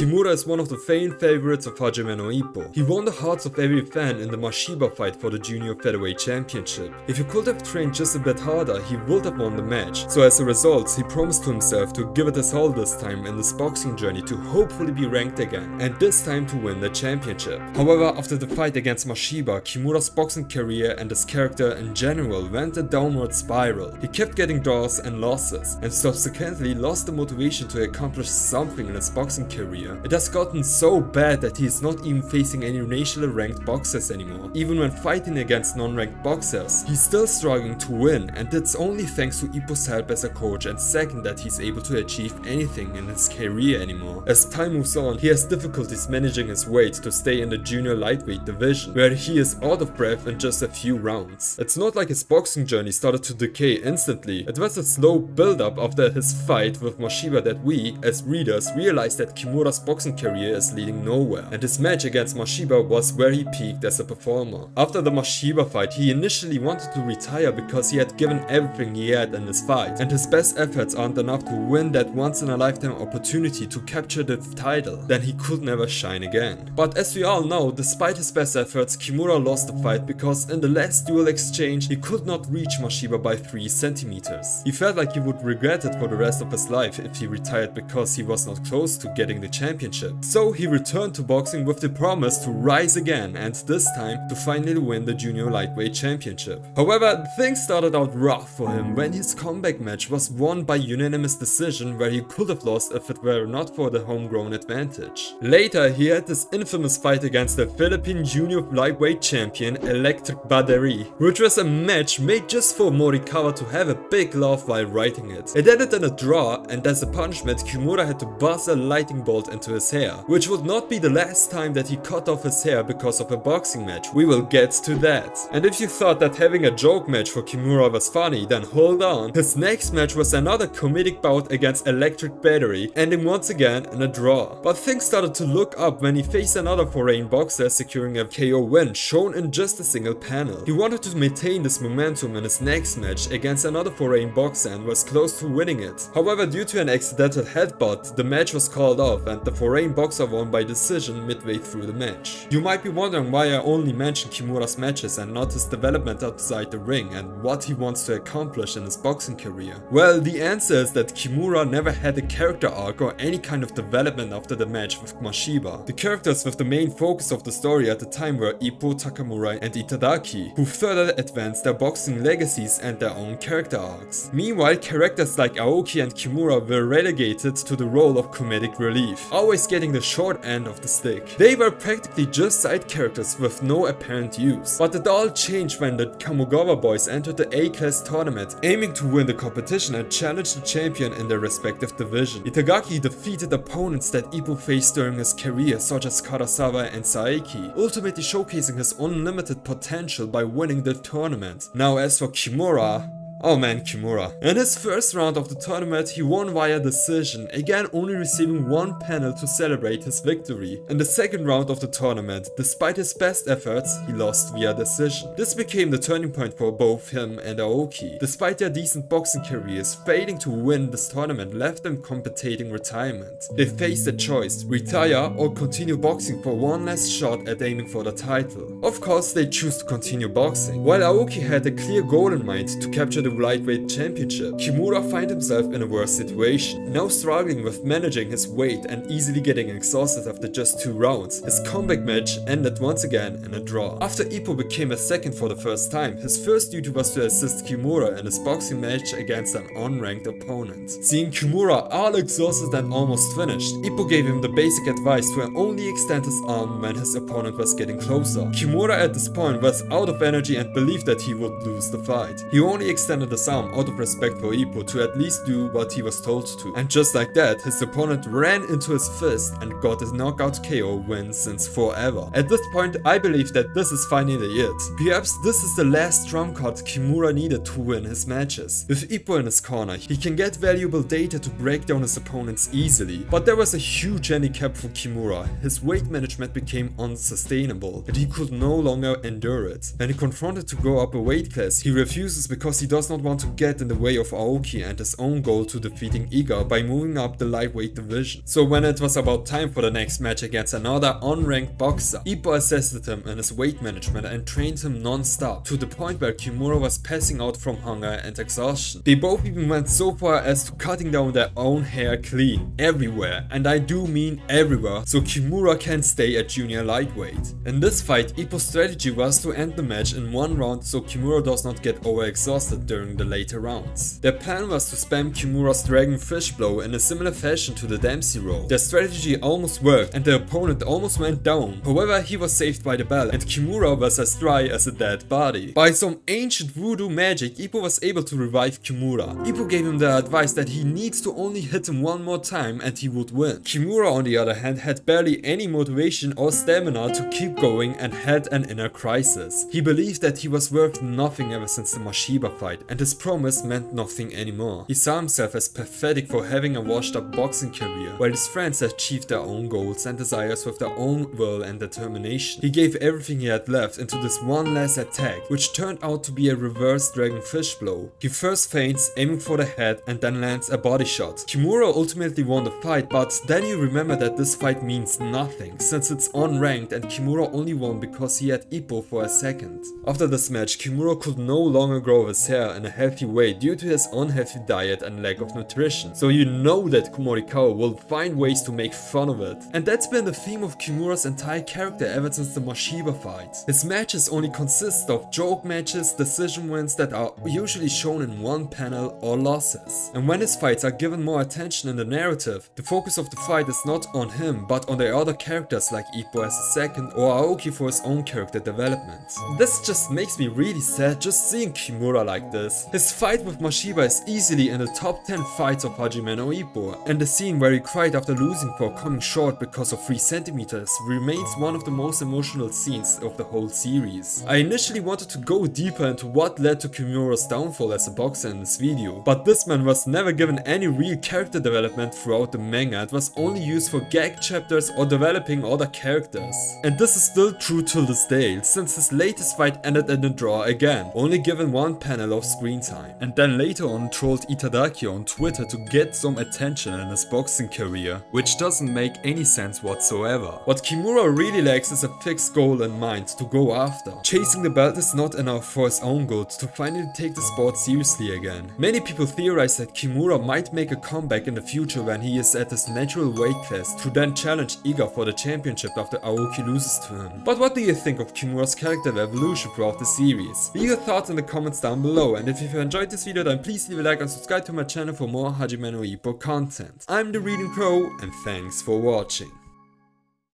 Kimura is one of the fan favorites of Hajime no Ippo. He won the hearts of every fan in the Mashiba fight for the Junior Featherweight Championship. If he could have trained just a bit harder, he would have won the match. So as a result, he promised to himself to give it his all this time in this boxing journey to hopefully be ranked again, and this time to win the championship. However, after the fight against Mashiba, Kimura's boxing career and his character in general went a downward spiral. He kept getting draws and losses, and subsequently lost the motivation to accomplish something in his boxing career. It has gotten so bad that he is not even facing any nationally ranked boxers anymore. Even when fighting against non-ranked boxers, he's still struggling to win, and it's only thanks to Ippo's help as a coach and second that he's able to achieve anything in his career anymore. As time moves on, he has difficulties managing his weight to stay in the junior lightweight division, where he is out of breath in just a few rounds. It's not like his boxing journey started to decay instantly, it was a slow build-up after his fight with Mashiba that we, as readers, realized that Kimura's boxing career is leading nowhere, and his match against Mashiba was where he peaked as a performer. After the Mashiba fight, he initially wanted to retire because he had given everything he had in his fight, and his best efforts aren't enough to win that once-in-a-lifetime opportunity to capture the title, then he could never shine again. But as we all know, despite his best efforts, Kimura lost the fight because in the last duel exchange, he could not reach Mashiba by 3 centimeters. He felt like he would regret it for the rest of his life if he retired because he was not close to getting the championship. So he returned to boxing with the promise to rise again and this time to finally win the junior lightweight championship. However, things started out rough for him when his comeback match was won by unanimous decision where he could have lost if it were not for the homegrown advantage. Later, he had this infamous fight against the Philippine junior lightweight champion Electric Battery, which was a match made just for Morikawa to have a big laugh while writing it. It ended in a draw and as a punishment Kimura had to buzz a lightning bolt into his hair, which would not be the last time that he cut off his hair because of a boxing match. We will get to that. And if you thought that having a joke match for Kimura was funny, then hold on. His next match was another comedic bout against Electric Battery, ending once again in a draw. But things started to look up when he faced another foreign boxer securing a KO win shown in just a single panel. He wanted to maintain this momentum in his next match against another foreign boxer and was close to winning it. However, due to an accidental headbutt, the match was called off and the foreign boxer won by decision midway through the match. You might be wondering why I only mention Kimura's matches and not his development outside the ring and what he wants to accomplish in his boxing career. Well, the answer is that Kimura never had a character arc or any kind of development after the match with Mashiba. The characters with the main focus of the story at the time were Ippo, Takamura and Itagaki, who further advanced their boxing legacies and their own character arcs. Meanwhile, characters like Aoki and Kimura were relegated to the role of comedic relief, always getting the short end of the stick. They were practically just side characters with no apparent use. But it all changed when the Kamogawa boys entered the A-class tournament, aiming to win the competition and challenge the champion in their respective division. Itagaki defeated opponents that Ippo faced during his career such as Karasawa and Saeki, ultimately showcasing his unlimited potential by winning the tournament. Now as for Kimura, Oh man, Kimura. In his first round of the tournament, he won via decision, again only receiving one panel to celebrate his victory. In the second round of the tournament, despite his best efforts, he lost via decision. This became the turning point for both him and Aoki. Despite their decent boxing careers, failing to win this tournament left them contemplating retirement. They faced a choice, retire or continue boxing for one last shot at aiming for the title. Of course, they choose to continue boxing. While Aoki had a clear goal in mind to capture the lightweight championship, Kimura find himself in a worse situation. Now struggling with managing his weight and easily getting exhausted after just two rounds, his comeback match ended once again in a draw. After Ippo became a second for the first time, his first duty was to assist Kimura in his boxing match against an unranked opponent. Seeing Kimura all exhausted and almost finished, Ippo gave him the basic advice to only extend his arm when his opponent was getting closer. Kimura at this point was out of energy and believed that he would lose the fight. He only extended his arm out of respect for Ippo to at least do what he was told to. And just like that, his opponent ran into his fist and got his knockout KO win since forever. At this point, I believe that this is finally it. Perhaps this is the last trump card Kimura needed to win his matches. With Ippo in his corner, he can get valuable data to break down his opponents easily. But there was a huge handicap for Kimura. His weight management became unsustainable, and he could no longer endure it. When he confronted to go up a weight class, he refuses because he doesn't not want to get in the way of Aoki and his own goal to defeating Iga by moving up the lightweight division. So when it was about time for the next match against another unranked boxer, Ippo assisted him in his weight management and trained him non-stop, to the point where Kimura was passing out from hunger and exhaustion. They both even went so far as to cutting down their own hair clean, everywhere, and I do mean everywhere, so Kimura can stay at junior lightweight. In this fight, Ippo's strategy was to end the match in one round so Kimura does not get overexhausted during the later rounds. Their plan was to spam Kimura's Dragon Fish blow in a similar fashion to the Dempsey roll. Their strategy almost worked and the opponent almost went down, however he was saved by the bell and Kimura was as dry as a dead body. By some ancient voodoo magic, Ippo was able to revive Kimura. Ippo gave him the advice that he needs to only hit him one more time and he would win. Kimura on the other hand had barely any motivation or stamina to keep going and had an inner crisis. He believed that he was worth nothing ever since the Mashiba fight and his promise meant nothing anymore. He saw himself as pathetic for having a washed up boxing career, while his friends achieved their own goals and desires with their own will and determination. He gave everything he had left into this one last attack, which turned out to be a reverse dragon fish blow. He first feints, aiming for the head and then lands a body shot. Kimura ultimately won the fight, but then you remember that this fight means nothing, since it's unranked and Kimura only won because he had Ippo for a second. After this match, Kimura could no longer grow his hair in a healthy way due to his unhealthy diet and lack of nutrition, so you know that Morikawa will find ways to make fun of it. And that's been the theme of Kimura's entire character ever since the Mashiba fight. His matches only consist of joke matches, decision wins that are usually shown in one panel or losses. And when his fights are given more attention in the narrative, the focus of the fight is not on him but on the other characters like Ippo as a second or Aoki for his own character development. This just makes me really sad just seeing Kimura like this. His fight with Mashiba is easily in the top 10 fights of Hajime no Ippo and the scene where he cried after losing for coming short because of 3 centimeters remains one of the most emotional scenes of the whole series. I initially wanted to go deeper into what led to Kimura's downfall as a boxer in this video, but this man was never given any real character development throughout the manga and was only used for gag chapters or developing other characters. And this is still true till this day, since his latest fight ended in a draw again, only given one panel of screen time. And then later on trolled Itagaki on Twitter to get some attention in his boxing career, which doesn't make any sense whatsoever. What Kimura really lacks is a fixed goal in mind to go after. Chasing the belt is not enough for his own good to finally take the sport seriously again. Many people theorize that Kimura might make a comeback in the future when he is at his natural weight class to then challenge Iga for the championship after Aoki loses to him. But what do you think of Kimura's character evolution throughout the series? Leave your thoughts in the comments down below and if you've enjoyed this video then please leave a like and subscribe to my channel for more Hajime no Ippo content. I'm the Reading Crow and thanks for watching.